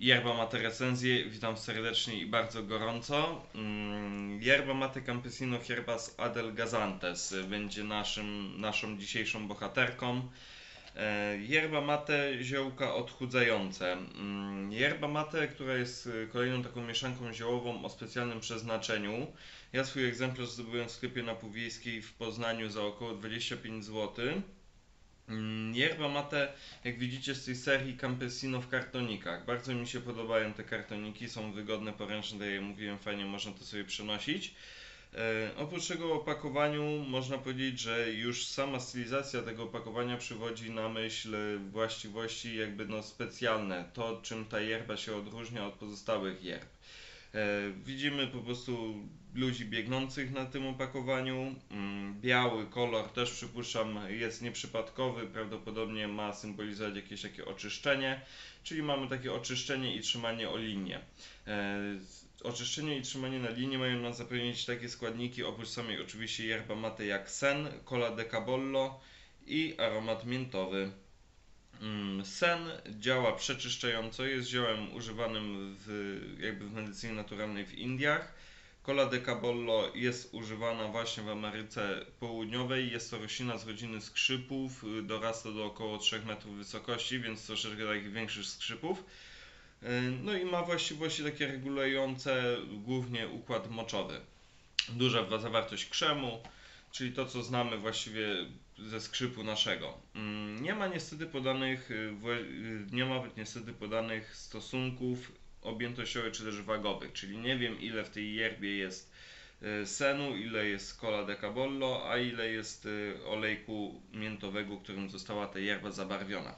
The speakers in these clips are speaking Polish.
Yerba Mate recenzję, witam serdecznie i bardzo gorąco. Mm, Yerba Mate Campesino Herbas Adelgazantes będzie naszym, naszą dzisiejszą bohaterką. E, Yerba mate ziołka odchudzające. Mm, Yerba mate, która jest kolejną taką mieszanką ziołową o specjalnym przeznaczeniu. Ja swój egzemplarz zdobyłem w sklepie na Półwiejskiej w Poznaniu za około 25 zł. Mm, Yerba mate, jak widzicie z tej serii Campesino w kartonikach. Bardzo mi się podobają te kartoniki, są wygodne, poręczne, tak jak mówiłem, fajnie można to sobie przenosić. E, oprócz tego opakowaniu można powiedzieć, że już sama stylizacja tego opakowania przywodzi na myśl właściwości jakby no specjalne, to czym ta yerba się odróżnia od pozostałych yerb. E, widzimy po prostu ludzi biegnących na tym opakowaniu. Mm, biały kolor też przypuszczam jest nieprzypadkowy, prawdopodobnie ma symbolizować jakieś takie oczyszczenie, czyli mamy takie oczyszczenie i trzymanie o linię. E, oczyszczenie i trzymanie na linii mają nam zapewnić takie składniki, oprócz samej oczywiście yerba mate jak sen, cola de cabollo i aromat miętowy. Mm, sen działa przeczyszczająco, jest ziołem używanym w, jakby w medycynie naturalnej w Indiach. Cola de cabollo jest używana właśnie w Ameryce Południowej. Jest to roślina z rodziny skrzypów, dorasta do około 3 metrów wysokości, więc troszeczkę takich większych skrzypów. E, no i ma właściwości takie regulujące głównie układ moczowy. Duża zawartość krzemu, czyli to co znamy właściwie ze skrzypu naszego. Mm, nie ma niestety podanych, y, y, nie ma niestety podanych stosunków objętościowych czy też wagowych, czyli nie wiem ile w tej yerbie jest y, senu, ile jest cola de cabollo, a ile jest olejku miętowego, którym została ta yerba zabarwiona.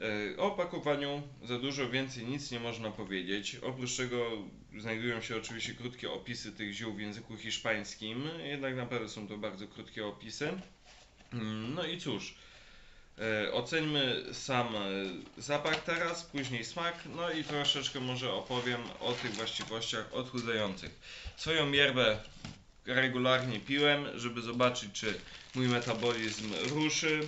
E, o opakowaniu za dużo więcej nic nie można powiedzieć. Oprócz tego znajdują się oczywiście krótkie opisy tych ziół w języku hiszpańskim, jednak naprawdę są to bardzo krótkie opisy. Mm, no i cóż, e, oceńmy sam e, zapach teraz, później smak, no i troszeczkę może opowiem o tych właściwościach odchudzających. Swoją yerbę regularnie piłem, żeby zobaczyć, czy mój metabolizm ruszy.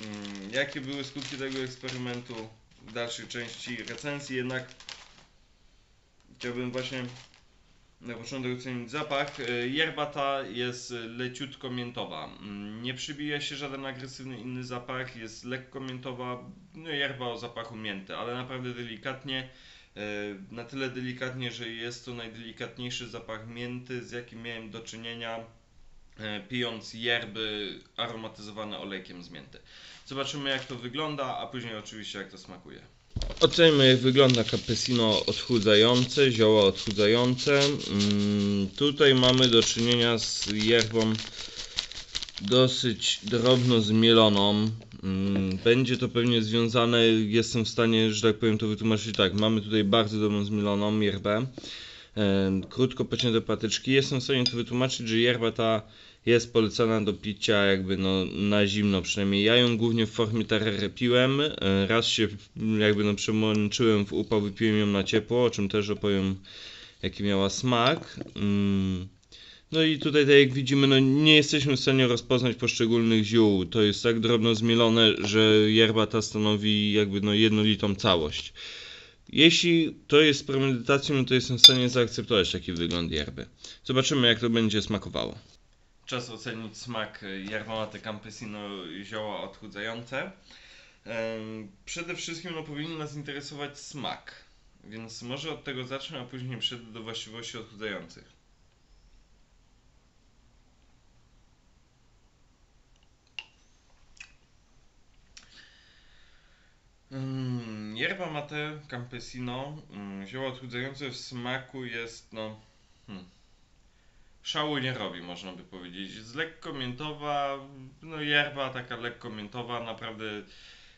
Mm, jakie były skutki tego eksperymentu w dalszej części recenzji, jednak chciałbym właśnie na początek ocenić zapach. E, yerba ta jest leciutko miętowa. Mm, nie przybija się żaden agresywny inny zapach, jest lekko miętowa, no yerba o zapachu mięty, ale naprawdę delikatnie. E, na tyle delikatnie, że jest to najdelikatniejszy zapach mięty, z jakim miałem do czynienia pijąc yerby aromatyzowane olejkiem z mięty. Zobaczymy jak to wygląda, a później oczywiście jak to smakuje. Ocenimy jak wygląda cappuccino odchudzające, zioła odchudzające. Mm, tutaj mamy do czynienia z yerbą dosyć drobno zmieloną. Mm, będzie to pewnie związane, jestem w stanie, że tak powiem, to wytłumaczyć tak. Mamy tutaj bardzo dobrą zmieloną yerbę, krótko pocięte patyczki. Jestem w stanie to wytłumaczyć, że yerba ta jest polecana do picia jakby no na zimno przynajmniej. Ja ją głównie w formie terrery piłem. Raz się jakby no przemączyłem w upał, wypiłem ją na ciepło, o czym też opowiem jaki miała smak. Mm. No i tutaj tak jak widzimy, no nie jesteśmy w stanie rozpoznać poszczególnych ziół. To jest tak drobno zmielone, że yerba ta stanowi jakby no jednolitą całość. Jeśli to jest premedytacją, to jestem w stanie zaakceptować taki wygląd yerby. Zobaczymy jak to będzie smakowało. Czas ocenić smak Jarmalaty Campesino zioła odchudzające. Przede wszystkim no, powinien nas interesować smak, więc może od tego zacznę, a później przejdę do właściwości odchudzających. Mm, yerba mate campesino, mm, zioło odchudzające w smaku jest no... Hmm, szału nie robi, można by powiedzieć. Jest lekko miętowa, no yerba taka lekko miętowa, naprawdę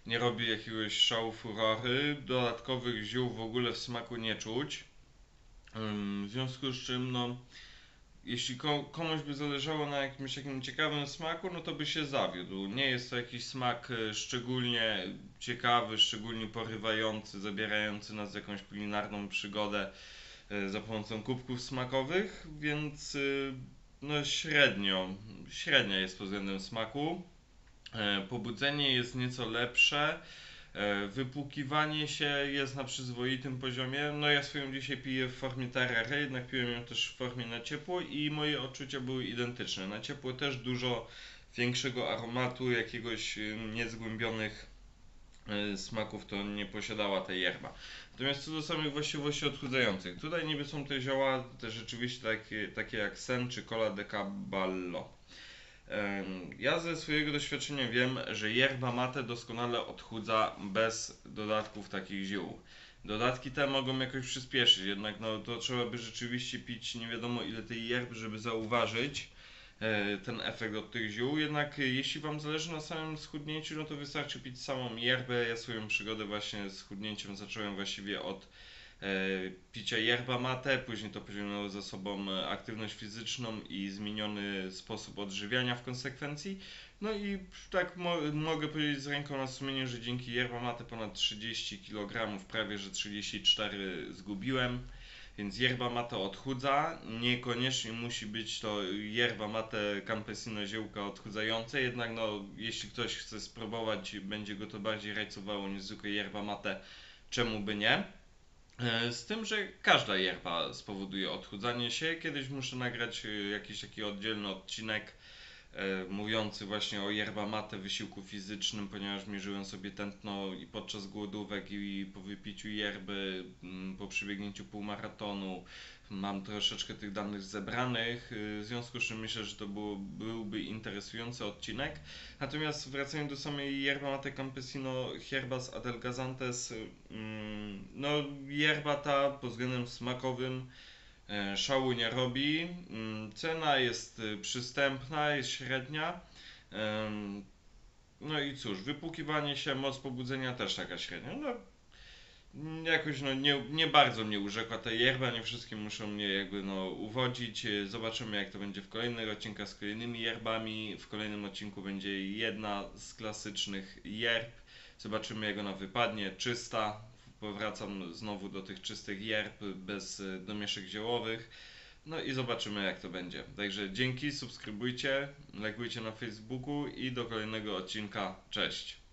nie robi jakiegoś szału furory. Dodatkowych ziół w ogóle w smaku nie czuć. W związku z czym, no, jeśli komuś by zależało na jakimś takim ciekawym smaku, no to by się zawiódł. Nie jest to jakiś smak e, szczególnie ciekawy, szczególnie porywający, zabierający nas w jakąś kulinarną przygodę E, za pomocą kubków smakowych, więc e, no średnio, średnia jest pod względem smaku. Pobudzenie jest nieco lepsze. E, Wypłukiwanie się jest na przyzwoitym poziomie. No ja swoją dzisiaj piję w formie Tarare, jednak piłem ją też w formie na ciepło i moje odczucia były identyczne. Na ciepło też dużo większego aromatu, jakiegoś y, niezgłębionych y, smaków to nie posiadała ta yerba. Natomiast co do samych właściwości odchudzających, tutaj niby są te zioła te rzeczywiście takie, takie jak sen czy cola de caballo. Ja ze swojego doświadczenia wiem, że yerba mate doskonale odchudza bez dodatków takich ziół. Dodatki te mogą jakoś przyspieszyć, jednak no, to trzeba by rzeczywiście pić nie wiadomo ile tej yerby, żeby zauważyć e, ten efekt od tych ziół. Jednak e, jeśli Wam zależy na samym schudnięciu, no to wystarczy pić samą yerbę. Ja swoją przygodę właśnie z schudnięciem zacząłem właściwie od e, picia yerba mate, później to pociągnęło za sobą e, aktywność fizyczną i zmieniony sposób odżywiania w konsekwencji. No i tak mo mogę powiedzieć z ręką na sumieniu, że dzięki yerba mate ponad 30 kg, prawie że 34 zgubiłem. Więc yerba mate odchudza, niekoniecznie musi być to yerba mate campesino ziołka odchudzające, jednak no, jeśli ktoś chce spróbować, będzie go to bardziej rajcowało niż zwykłe yerba mate, czemu by nie? E, Z tym, że każda yerba spowoduje odchudzanie się. Kiedyś muszę nagrać e, jakiś taki oddzielny odcinek mówiący właśnie o yerba mate, wysiłku fizycznym, ponieważ mierzyłem sobie tętno i podczas głodówek i po wypiciu yerby, mm, po przebiegnięciu półmaratonu. Mam troszeczkę tych danych zebranych, y, w związku z czym myślę, że to było, byłby interesujący odcinek. Natomiast wracając do samej yerba mate campesino herbas adelgazantes, mm, no yerba ta pod względem smakowym e, szału nie robi. Mm, Cena jest y, przystępna, jest średnia. No i cóż, wypłukiwanie się, moc pobudzenia też taka średnia. No, jakoś no, nie, nie bardzo mnie urzekła ta yerba, nie wszystkie muszą mnie jakby no uwodzić. E, Zobaczymy jak to będzie w kolejnych odcinkach z kolejnymi yerbami. W kolejnym odcinku będzie jedna z klasycznych yerb. Zobaczymy jak ona wypadnie, czysta. Powracam znowu do tych czystych yerb bez e, domieszek ziołowych. No i zobaczymy jak to będzie. Także dzięki, subskrybujcie, lajkujcie na Facebooku i do kolejnego odcinka. Cześć!